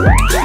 Bye.